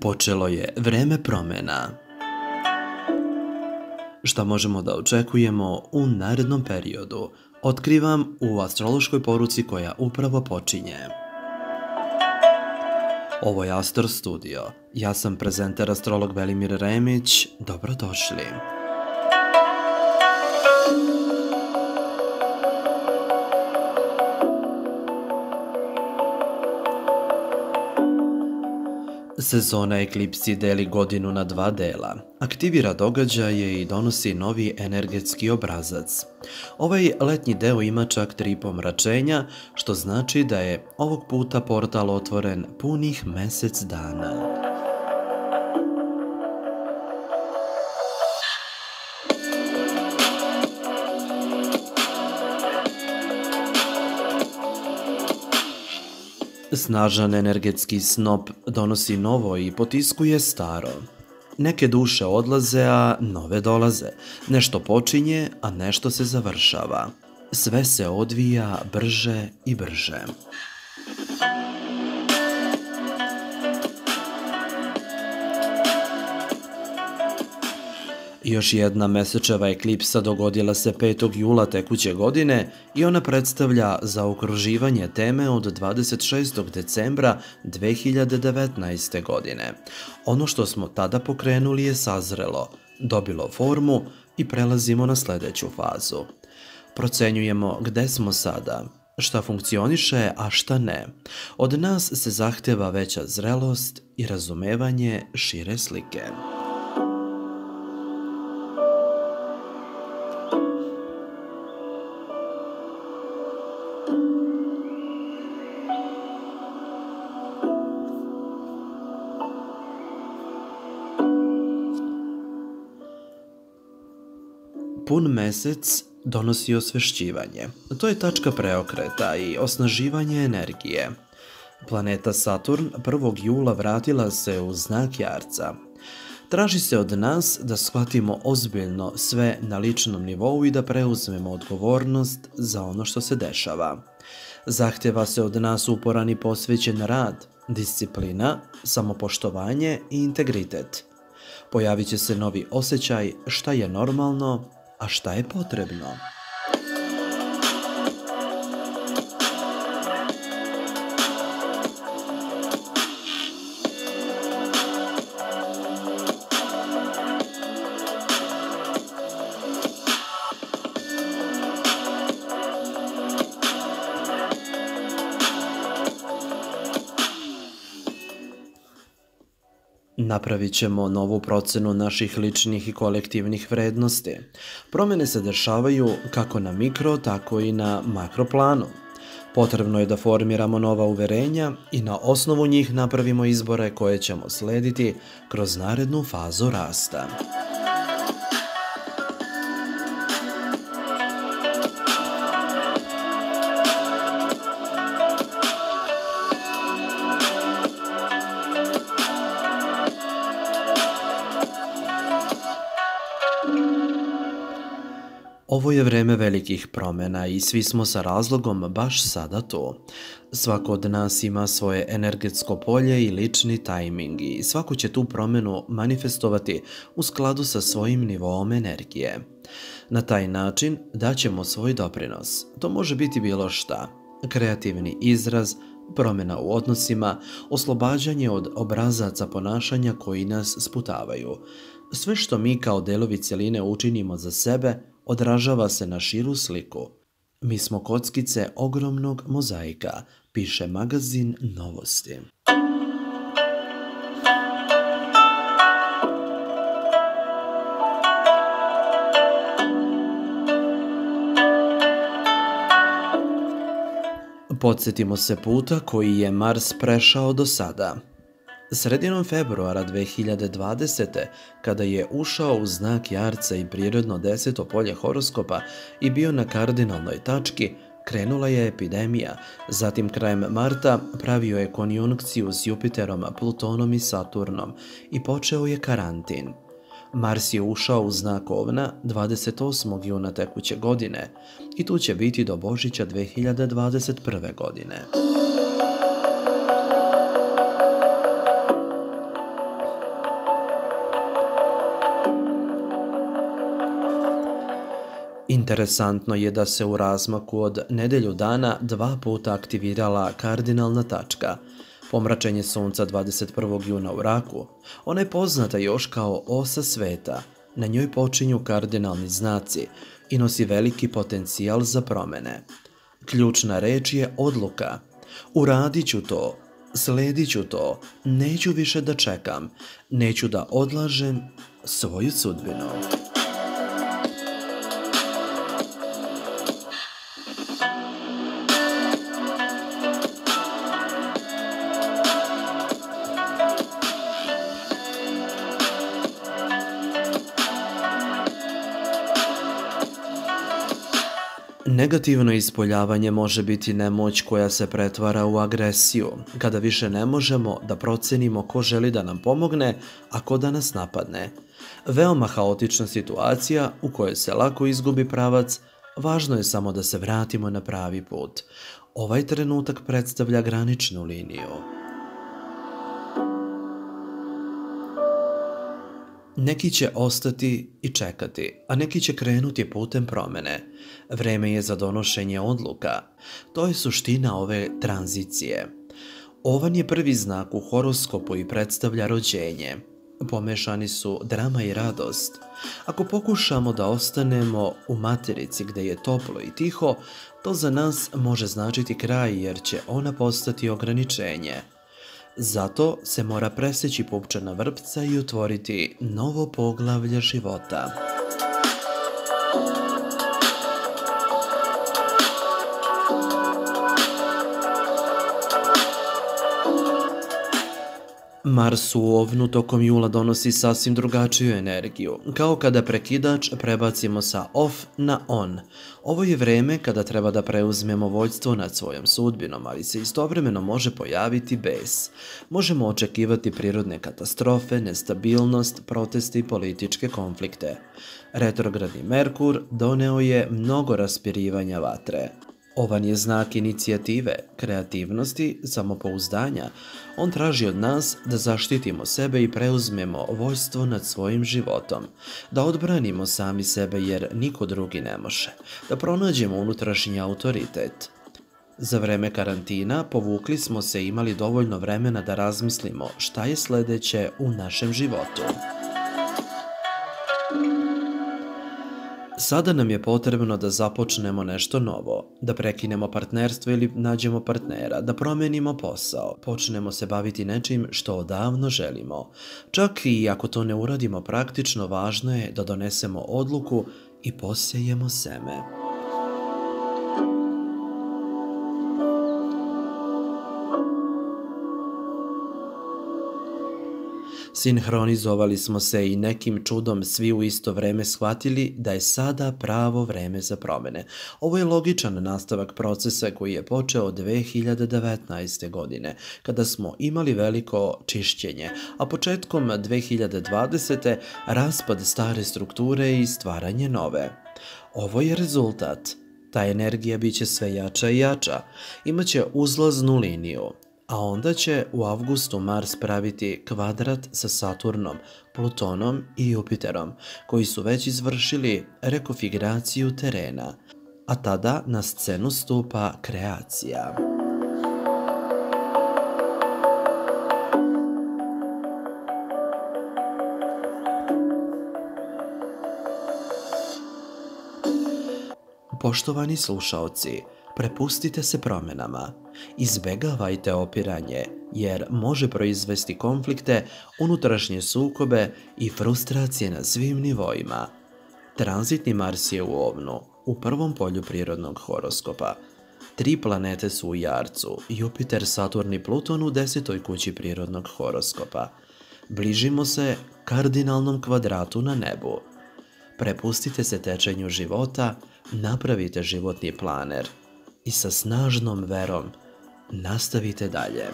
Počelo je vreme promjena. Šta možemo da očekujemo u narednom periodu, otkrivam u astrološkoj poruci koja upravo počinje. Ovo je Astor Studio. Ja sam prezenter astrolog Velimir Remić. Dobrodošli. Sezona eklipsi deli godinu na dva dela, aktivira događaje i donosi novi energetski obrazac. Ovaj letnji deo ima čak tri pomračenja, što znači da je ovog puta portal otvoren punih mesec dana. Snažan energetski snop donosi novo i potiskuje staro. Neke duše odlaze, a nove dolaze. Nešto počinje, a nešto se završava. Sve se odvija brže i brže. Još jedna mesečeva eklipsa dogodila se 5. jula tekuće godine i ona predstavlja zaokruživanje teme od 26. decembra 2019. godine. Ono što smo tada pokrenuli je sazrelo, dobilo formu i prelazimo na sljedeću fazu. Procenjujemo gde smo sada, šta funkcioniše, a šta ne. Od nas se zahtjeva veća zrelost i razumevanje šire slike. Pun mesec donosi osvešćivanje. To je tačka preokreta i osnaživanje energije. Planeta Saturn 1. jula vratila se u znak Jarca. Traži se od nas da shvatimo ozbiljno sve na ličnom nivou i da preuzmemo odgovornost za ono što se dešava. Zahtjeva se od nas uporan i posvećen rad, disciplina, samopoštovanje i integritet. Pojavit će se novi osjećaj šta je normalno, a šta je potrebno. Napravit ćemo novu procenu naših ličnih i kolektivnih vrednosti. Promjene se dešavaju kako na mikro, tako i na makroplanu. Potrebno je da formiramo nova uverenja i na osnovu njih napravimo izbore koje ćemo slediti kroz narednu fazu rasta. Ovo je vreme velikih promjena i svi smo sa razlogom baš sada to. Svako od nas ima svoje energetsko polje i lični tajming i svako će tu promjenu manifestovati u skladu sa svojim nivom energije. Na taj način daćemo svoj doprinos. To može biti bilo šta. Kreativni izraz, promjena u odnosima, oslobađanje od obrazaca ponašanja koji nas sputavaju. Sve što mi kao delovi cjeline učinimo za sebe, odražava se na širu sliku. Mi smo kockice ogromnog mozaika, piše magazin Novosti. Podsjetimo se puta koji je Mars prešao do sada – Sredinom februara 2020. kada je ušao u znak Jarca i prirodno deseto polje horoskopa i bio na kardinalnoj tački, krenula je epidemija, zatim krajem marta pravio je konjunkciju s Jupiterom, Plutonom i Saturnom i počeo je karantin. Mars je ušao u znak ovna 28. juna tekuće godine i tu će biti do Božića 2021. godine. Interesantno je da se u razmaku od nedelju dana dva puta aktivirala kardinalna tačka. Pomračenje sunca 21. juna u raku, ona je poznata još kao osa sveta. Na njoj počinju kardinalni znaci i nosi veliki potencijal za promene. Ključna reč je odluka. Uradit ću to, sledit ću to, neću više da čekam, neću da odlažem svoju sudbinu. Negativno ispoljavanje može biti nemoć koja se pretvara u agresiju, kada više ne možemo da procenimo ko želi da nam pomogne, a ko da nas napadne. Veoma haotična situacija u kojoj se lako izgubi pravac, važno je samo da se vratimo na pravi put. Ovaj trenutak predstavlja graničnu liniju. Neki će ostati i čekati, a neki će krenuti putem promene. Vreme je za donošenje odluka. To je suština ove tranzicije. Ovan je prvi znak u horoskopu i predstavlja rođenje. Pomešani su drama i radost. Ako pokušamo da ostanemo u materici gdje je toplo i tiho, to za nas može značiti kraj jer će ona postati ograničenje. Zato se mora preseći pupčana vrpca i otvoriti novo poglavlje života. Mars u ovnu tokom jula donosi sasvim drugačiju energiju, kao kada prekidač prebacimo sa off na on. Ovo je vreme kada treba da preuzmemo voljstvo nad svojom sudbinom, ali se istovremeno može pojaviti bes. Možemo očekivati prirodne katastrofe, nestabilnost, proteste i političke konflikte. Retrogradni Merkur doneo je mnogo raspirivanja vatre. Ovan je znak inicijative, kreativnosti, samopouzdanja. On traži od nas da zaštitimo sebe i preuzmemo vojstvo nad svojim životom, da odbranimo sami sebe jer niko drugi ne može, da pronađemo unutrašnji autoritet. Za vreme karantina povukli smo se i imali dovoljno vremena da razmislimo šta je sljedeće u našem životu. Sada nam je potrebno da započnemo nešto novo, da prekinemo partnerstvo ili nađemo partnera, da promenimo posao, počnemo se baviti nečim što odavno želimo. Čak i ako to ne uradimo praktično, važno je da donesemo odluku i posejemo seme. Sinhronizovali smo se i nekim čudom svi u isto vreme shvatili da je sada pravo vreme za promene. Ovo je logičan nastavak procesa koji je počeo 2019. godine, kada smo imali veliko čišćenje, a početkom 2020. raspad stare strukture i stvaranje nove. Ovo je rezultat. Ta energija bit će sve jača i jača, imaće uzlaznu liniju, a onda će u avgustu Mars praviti kvadrat sa Saturnom, Plutonom i Jupiterom, koji su već izvršili rekonfiguraciju terena, a tada na scenu stupa kreacija. Poštovani slušaoci, prepustite se promjenama. Izbegavajte opiranje, jer može proizvesti konflikte, unutrašnje sukobe i frustracije na svim nivoima. Tranzitni Mars je u ovnu, u prvom polju prirodnog horoskopa. Tri planete su u Jarcu, Jupiter, Saturn i Pluton u desetoj kući prirodnog horoskopa. Bližimo se kardinalnom kvadratu na nebu. Prepustite se tečenju života, napravite životni planer – i sa snažnom verom nastavite dalje.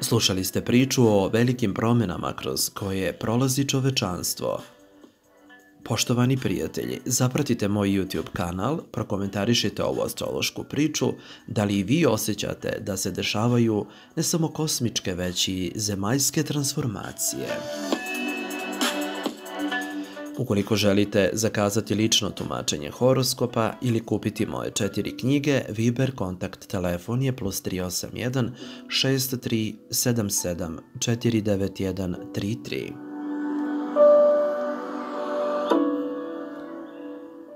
Slušali ste priču o velikim promjenama kroz koje prolazi čovečanstvo. Poštovani prijatelji, zapratite moj YouTube kanal, prokomentarišite ovu astrološku priču, da li vi osjećate da se dešavaju ne samo kosmičke, već i zemaljske transformacije. Ukoliko želite zakazati lično tumačenje horoskopa ili kupiti moje četiri knjige, Viber kontakt telefon je plus 381 6377 491 33.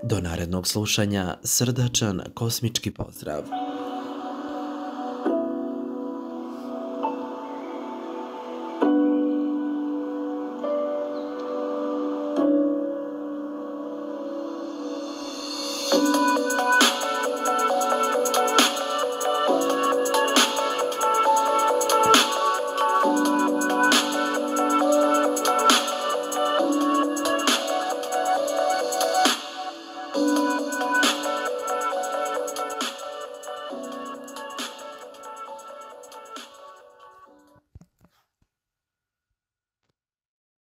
Do narednog slušanja, srdačan kosmički pozdrav!